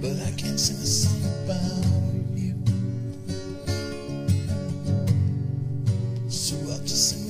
but I can sing a song about you. So I just.